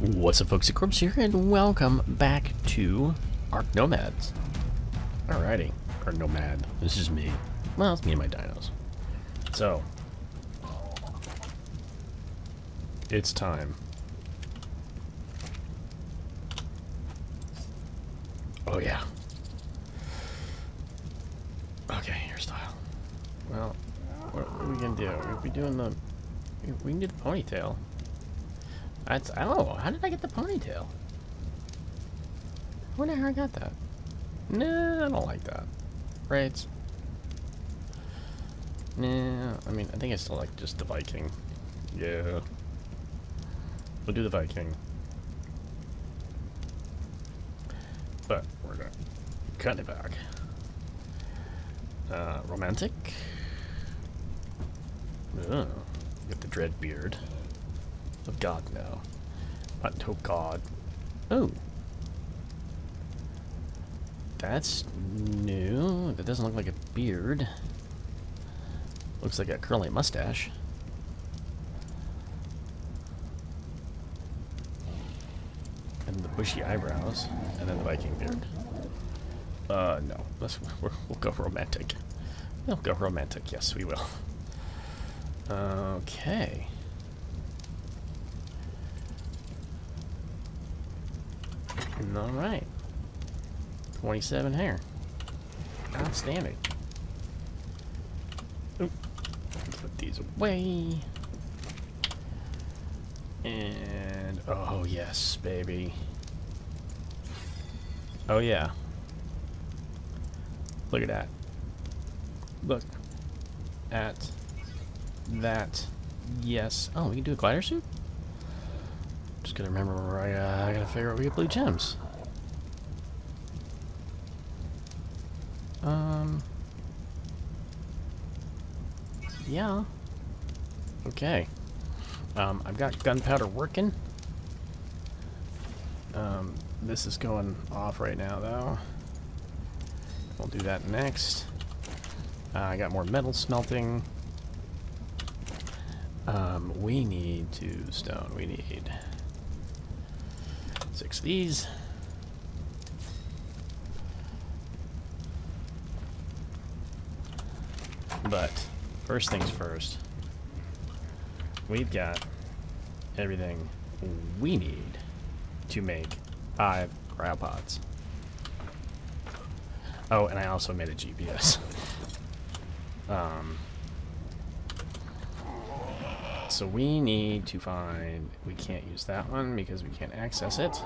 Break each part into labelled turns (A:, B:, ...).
A: What's up folks, it's Corpse here, and welcome back to Ark Nomads. Alrighty, or Nomad, this is me. Well, it's me and my dinos. So, it's time. Oh yeah. Okay, hairstyle. Well, what are we gonna do? Are we doing the... We can do the ponytail. That's oh, how did I get the ponytail? I wonder how I got that. Nah, I don't like that. Right? Nah, I mean, I think I still like just the Viking. Yeah. We'll do the Viking. But we're gonna cut it back. Uh, romantic. Oh, get the dread beard. Oh God, no. Not, oh God. Oh. That's new. That doesn't look like a beard. Looks like a curly mustache. And the bushy eyebrows. And then the Viking beard. Uh, no. Let's, we'll go romantic. We'll go romantic. Yes, we will. Okay. Alright. 27 hair. Outstanding. Oop. Put these away. And, oh yes, baby. Oh yeah. Look at that. Look at that. Yes. Oh, we can do a glider suit? Gotta remember where I, uh, I gotta figure out where we get blue gems. Um. Yeah. Okay. Um, I've got gunpowder working. Um, this is going off right now, though. We'll do that next. Uh, I got more metal smelting. Um, we need two stone. We need six of these. But first things first, we've got everything we need to make five cryopods. Oh, and I also made a GPS. um, so we need to find... We can't use that one because we can't access it.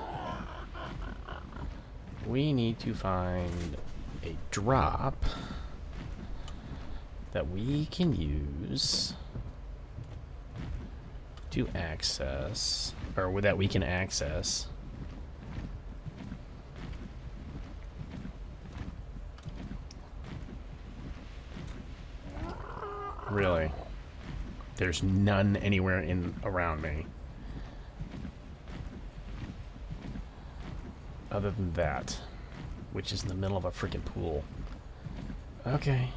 A: We need to find a drop that we can use to access, or that we can access Really? There's none anywhere in around me. Other than that, which is in the middle of a freaking pool. Okay.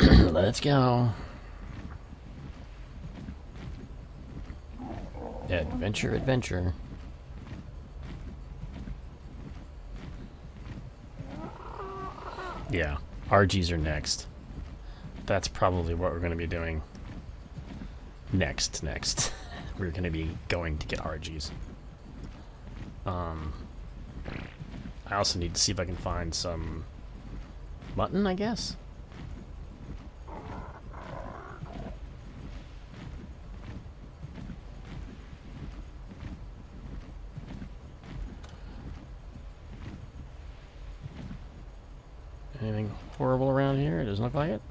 A: Let's go. Adventure, adventure. Yeah, Argys are next that's probably what we're going to be doing next. Next, we're going to be going to get Argys. Um, I also need to see if I can find some mutton, I guess. Anything horrible around here? It doesn't look like it.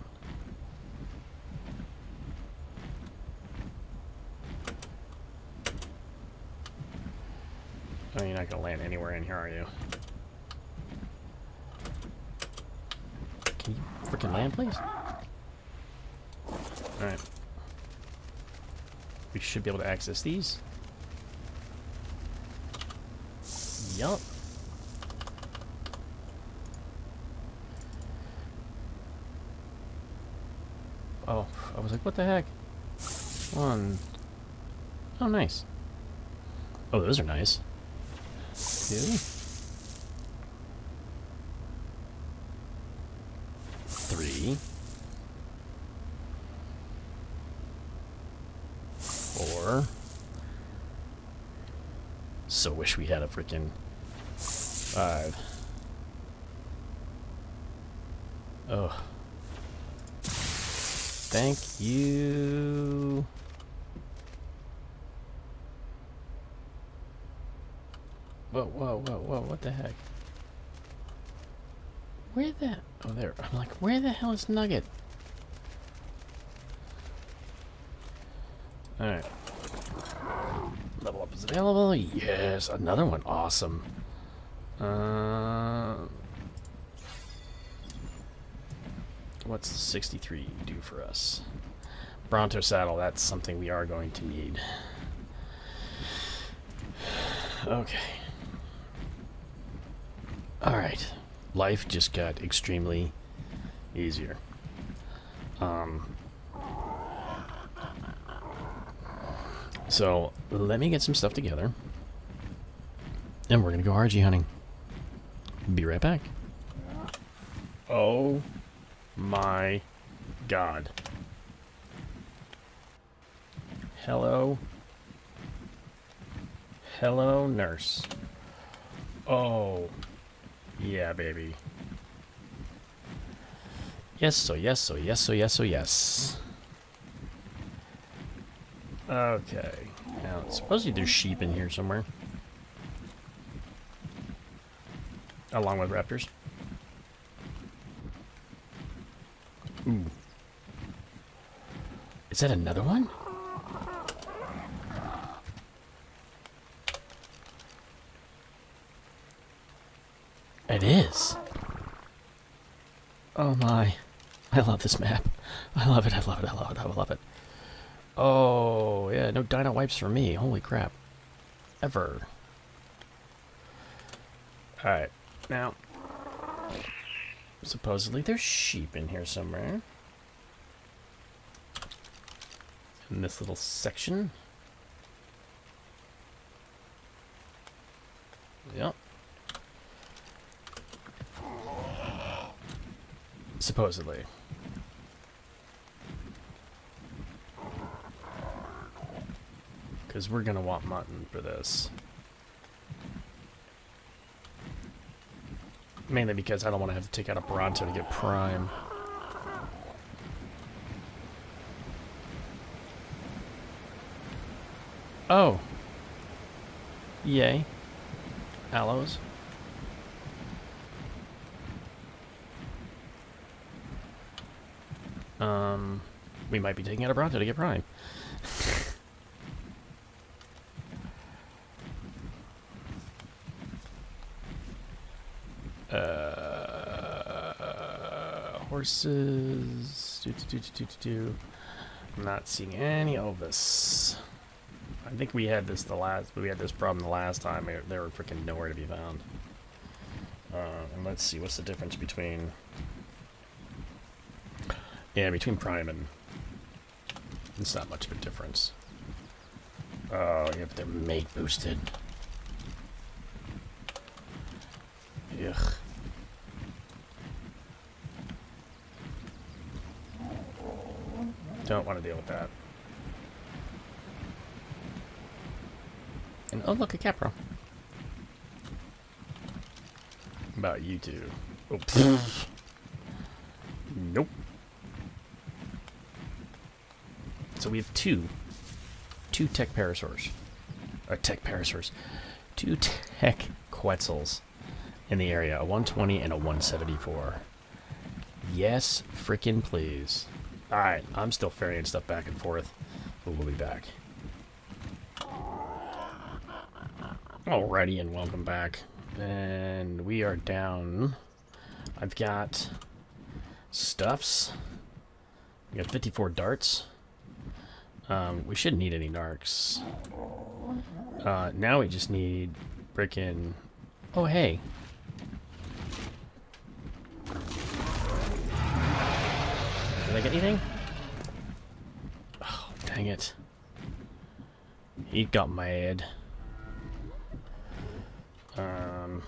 A: Oh, you're not gonna land anywhere in here, are you? Can you freaking land, please? Alright. We should be able to access these. Yup. Oh, I was like, what the heck? One, Oh, nice. Oh, those are nice. Two. Three. Four. So wish we had a freaking five. Oh. Thank you. Whoa, whoa, whoa, whoa, what the heck? Where the... Oh, there. I'm like, where the hell is Nugget? Alright. Level up is available. Yes, another one. Awesome. Uh, what's 63 do for us? Bronto saddle, that's something we are going to need. Okay. Alright. Life just got extremely easier. Um, so, let me get some stuff together. And we're going to go Argy hunting. Be right back. Oh my god. Hello. Hello, nurse. Oh. Yeah, baby. Yes, so yes, so yes, so yes, so yes. Okay. Now, supposedly there's sheep in here somewhere. Along with raptors. Ooh. Is that another one? It is. Oh my. I love this map. I love it, I love it, I love it, I love it. Oh, yeah, no dino wipes for me. Holy crap. Ever. Alright. Now, supposedly there's sheep in here somewhere. In this little section. Yep. Supposedly. Because we're going to want mutton for this. Mainly because I don't want to have to take out a Bronto to get Prime. Oh. Yay. Aloes. Um, we might be taking out a Bronto to get Prime. uh, horses. Do, do, do, do, do, I'm not seeing any Elvis. I think we had this the last. We had this problem the last time. They were freaking nowhere to be found. Uh, and let's see, what's the difference between? Yeah, between Prime and it's not much of a difference. Oh, yeah, but they're mate boosted. Ugh. Don't want to deal with that. And oh look, a Capra. about you two? Oh, nope. So we have two, two tech parasaurs, or tech parasaurs, two tech Quetzals in the area, a 120 and a 174. Yes, frickin' please. Alright, I'm still ferrying stuff back and forth, but we'll be back. Alrighty, and welcome back. And we are down. I've got stuffs. We got 54 darts. Um, we shouldn't need any narcs. Uh, now we just need frickin'... Oh, hey. Did I get anything? Oh, dang it. He got mad. Um,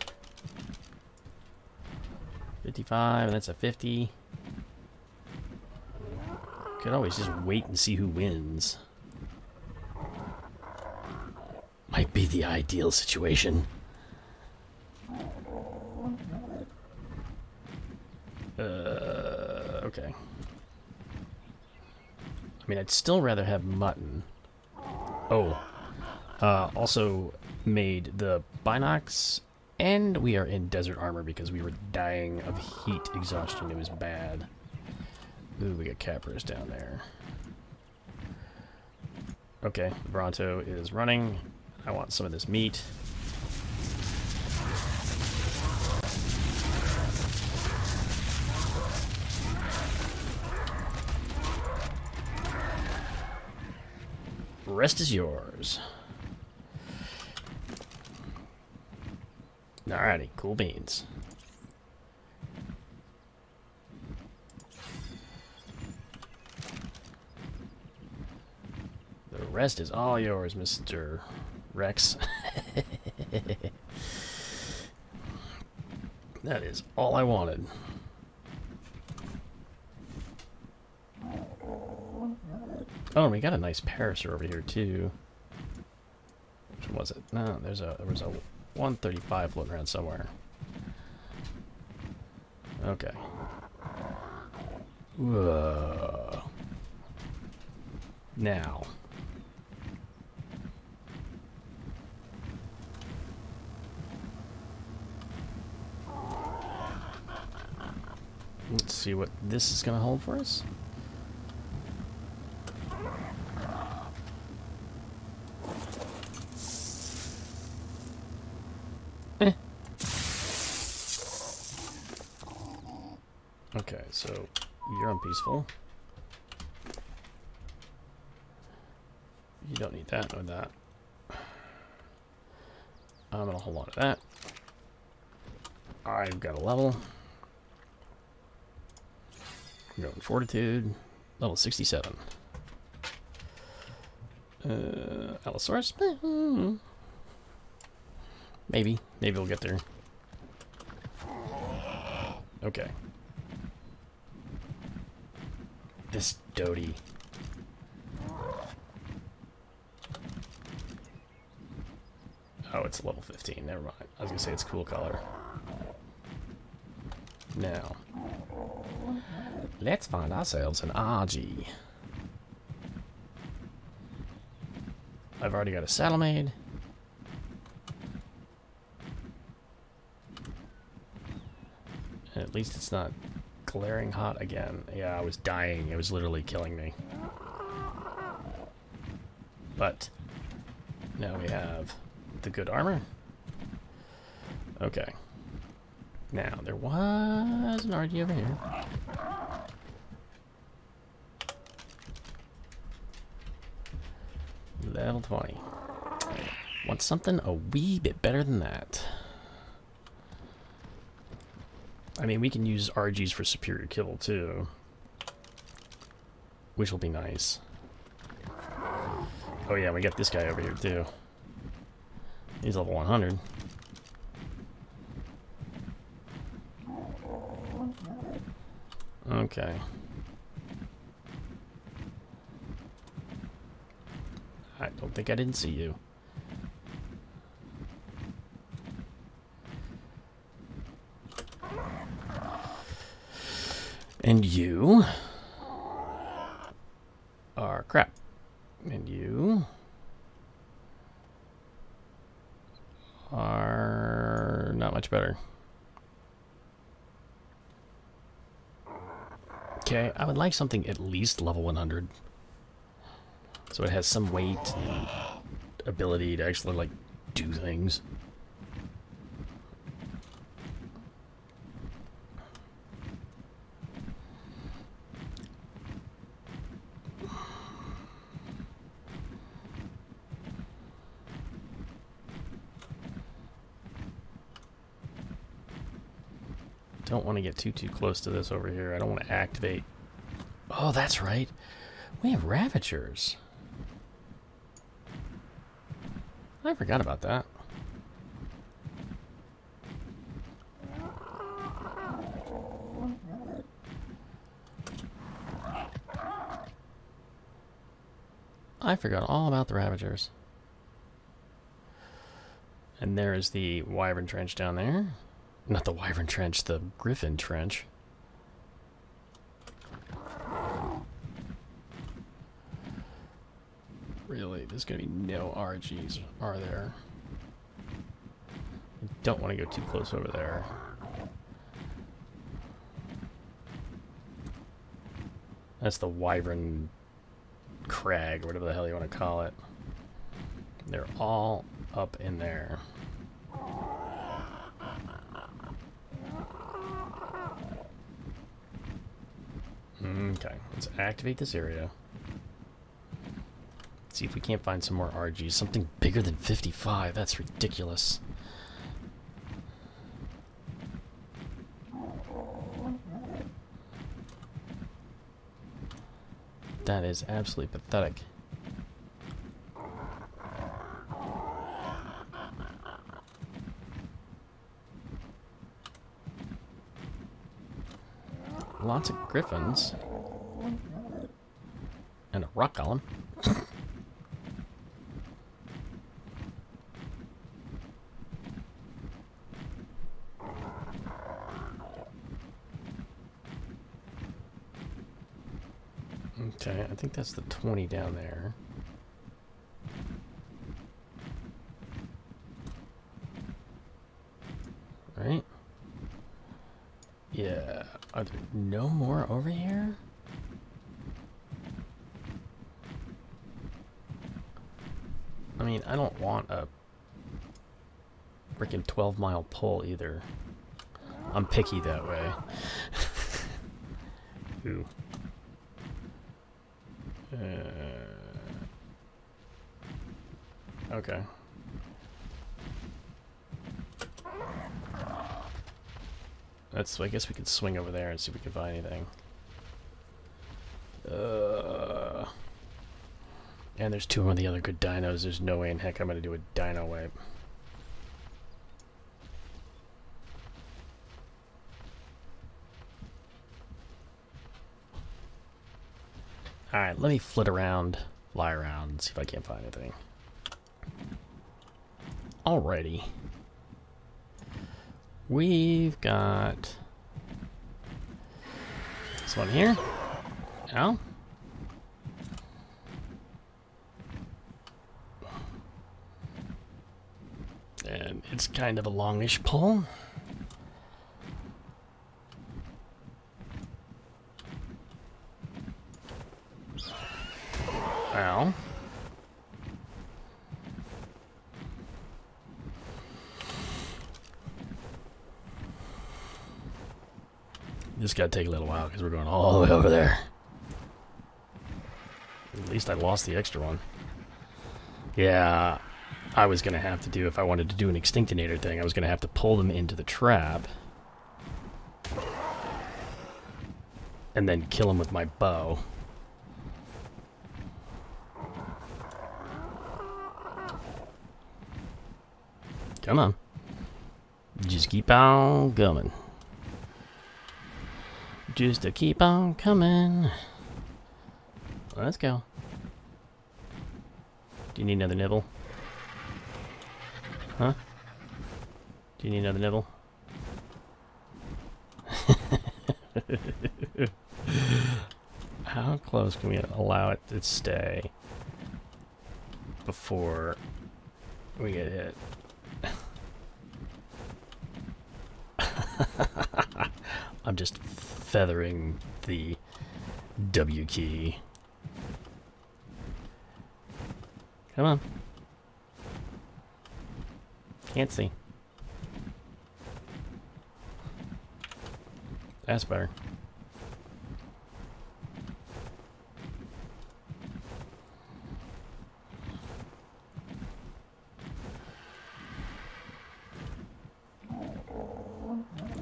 A: 55, that's a 50. Could always just wait and see who wins. Might be the ideal situation. Uh, okay. I mean, I'd still rather have mutton. Oh. Uh, also made the binocs, and we are in desert armor because we were dying of heat exhaustion. It was bad. Ooh, we got cappers down there. Okay, Bronto is running. I want some of this meat. Rest is yours. Alrighty, cool beans. The rest is all yours, Mr. Rex. that is all I wanted. Oh, and we got a nice parasaur over here too. Which was it? No, there's a there was a 135 floating around somewhere. Okay. Whoa. Now. Let's see what this is going to hold for us. Eh. Okay, so you're unpeaceful. You don't need that or that. I'm gonna hold on to that. I've got a level. I'm going fortitude, level 67. Uh, Allosaurus? Eh, hmm. Maybe. Maybe we'll get there. Okay. This Doty. Oh, it's level 15. Never mind. I was going to say it's cool color. Now, let's find ourselves an Argy. I've already got a saddle made. At least it's not glaring hot again. Yeah, I was dying. It was literally killing me. But now we have the good armor. Okay. Now, there was an Argy over here. Level 20. Want something a wee bit better than that. I mean, we can use Argys for superior kill, too. Which will be nice. Oh yeah, we got this guy over here, too. He's level 100. Okay. Don't think I didn't see you. And you are crap. And you are not much better. Okay, I would like something at least level 100. So it has some weight and ability to actually, like, do things. Don't want to get too, too close to this over here. I don't want to activate. Oh, that's right. We have Ravagers. I forgot about that. I forgot all about the Ravagers. And there is the Wyvern Trench down there. Not the Wyvern Trench, the Griffin Trench. Really, there's gonna be no Argys, are there? I don't want to go too close over there. That's the Wyvern Crag, whatever the hell you want to call it. They're all up in there. Okay, let's activate this area. See if we can't find some more Argys. Something bigger than 55. That's ridiculous. That is absolutely pathetic. Lots of griffins. And a rock golem. Okay, uh, I think that's the 20 down there. Right? Yeah. Are there no more over here? I mean, I don't want a freaking 12 mile pull either. I'm picky that way. Ooh. Okay. That's. I guess we could swing over there and see if we can find anything. Uh, and there's two of the other good dinos. There's no way in heck I'm gonna do a dino wipe. Alright, let me flit around, fly around, see if I can't find anything. Alrighty. We've got this one here. Ow. And it's kind of a longish pull. Ow. This gotta take a little while because we're going all the way over there. At least I lost the extra one. Yeah, I was gonna have to do, if I wanted to do an Extinctinator thing, I was gonna have to pull them into the trap. And then kill them with my bow. Come on. Just keep on coming. Just to keep on coming. Let's go. Do you need another nibble? Huh? Do you need another nibble? How close can we allow it to stay before we get hit? I'm just feathering the W key. Come on. Can't see. That's better.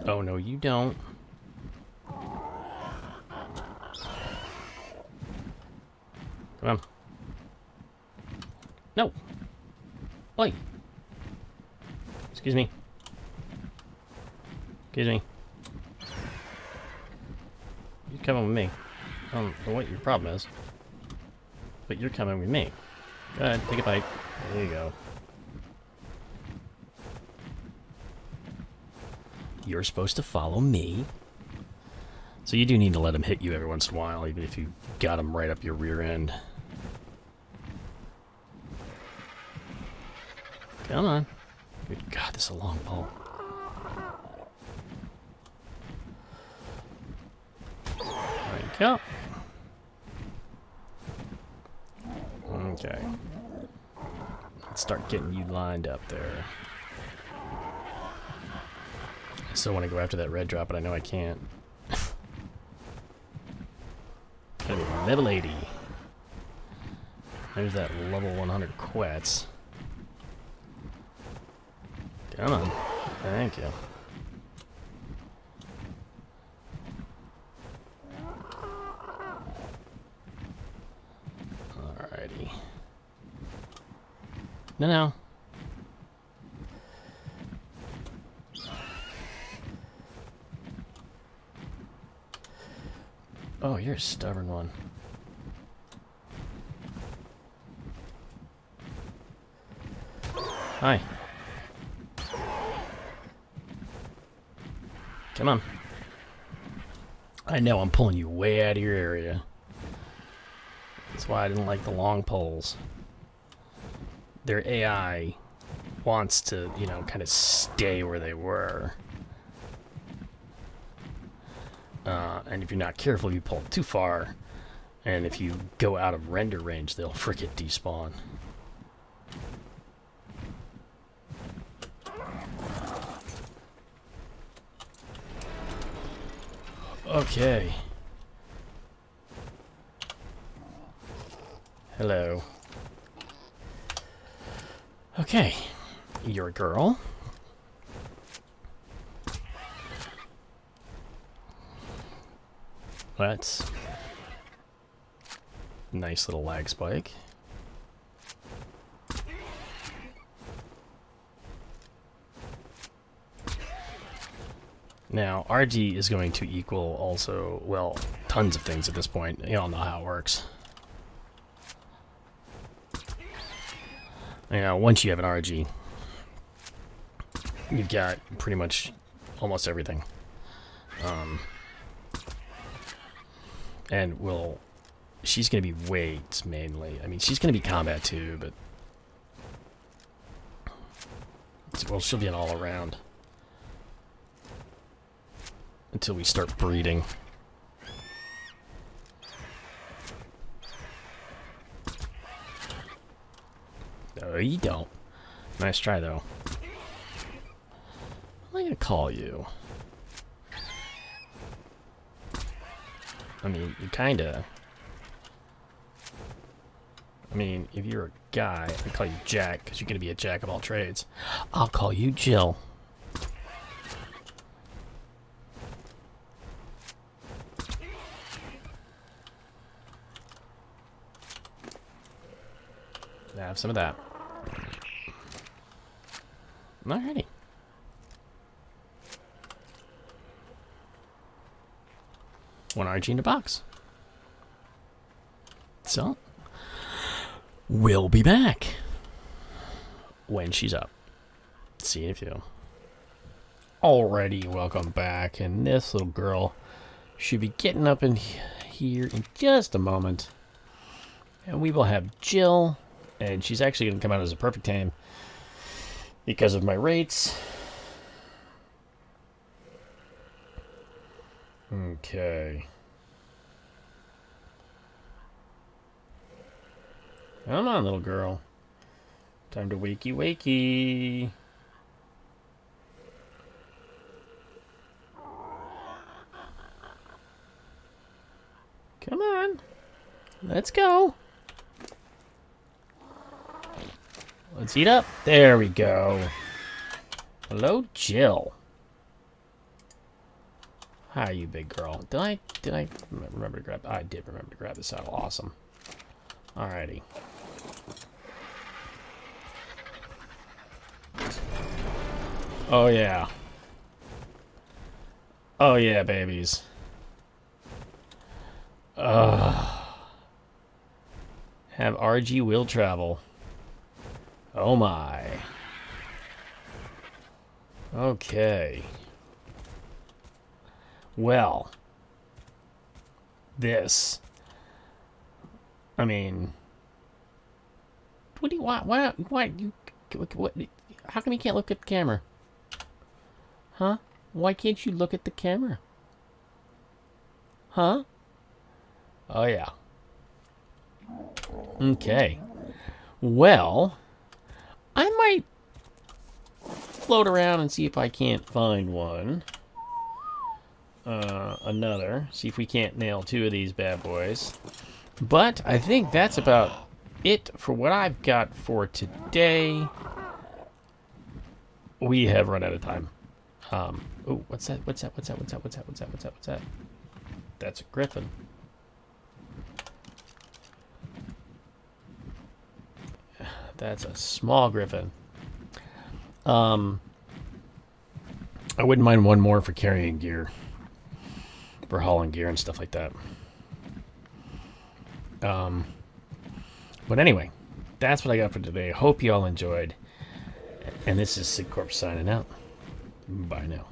A: Oh, no, you don't. Come on. No. Oi! Excuse me. Excuse me. You're coming with me. I don't know what your problem is. But you're coming with me. Go ahead, take a bite. There you go. You're supposed to follow me. So you do need to let him hit you every once in a while, even if you got him right up your rear end. Come on. Good God, this is a long pole. There you go. Okay. Let's start getting you lined up there. I still want to go after that red drop, but I know I can't. Gonna be level 80. There's that level 100 quets. Come on. Thank you. No, no. A stubborn one. Hi. Come on. I know I'm pulling you way out of your area. That's why I didn't like the long poles. Their AI wants to, you know, kind of stay where they were. Uh, and if you're not careful, you pull them too far. And if you go out of render range, they'll frickin' despawn. Okay. Hello. Okay. You're a girl. That's nice little lag spike. Now, Argy is going to equal also, well, tons of things at this point. You all know how it works. You know, once you have an Argy, you've got pretty much almost everything. Um, and will she's going to be weights mainly. I mean, she's going to be combat too, but well, she'll be an all around until we start breeding. No, you don't. Nice try, though. What am I gonna call you? I mean, you kinda... I mean, if you're a guy, I call you Jack, because you're gonna be a jack of all trades. I'll call you Jill. Have some of that. Alrighty. One Argy in box. So, we'll be back when she's up. See if you in a welcome back. And this little girl should be getting up in here in just a moment. And we will have Jill and she's actually going to come out as a perfect tame because of my rates. Okay. Come on, little girl. Time to wakey wakey. Come on. Let's go. Let's eat up. There we go. Hello, Jill. Hi, you big girl. Did I did I remember to grab? I did remember to grab the saddle. Awesome. Alrighty. Oh, yeah. Oh, yeah, babies. Ugh. Have Argy will travel. Oh, my. Okay. Well. This. I mean... What do you... Why... Why... Why... You... What, how come you can't look at the camera? Huh? Why can't you look at the camera? Huh? Oh, yeah. Okay. Well, I might float around and see if I can't find one. Uh, another. See if we can't nail two of these bad boys. But I think that's about it for what I've got for today. We have run out of time. Um, oh, what's that? What's that? What's that? What's that? What's that? What's that? What's that? What's that? That's a griffin. That's a small griffin. Um, I wouldn't mind one more for carrying gear. For hauling gear and stuff like that. Um, but anyway, that's what I got for today. Hope you all enjoyed. And this is Sig SigCorp signing out. Bye now.